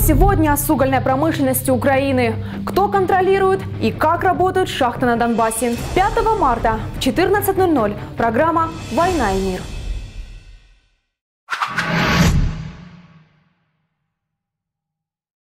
сегодня с угольной промышленностью Украины? Кто контролирует и как работают шахты на Донбассе? 5 марта в 14.00 программа «Война и мир».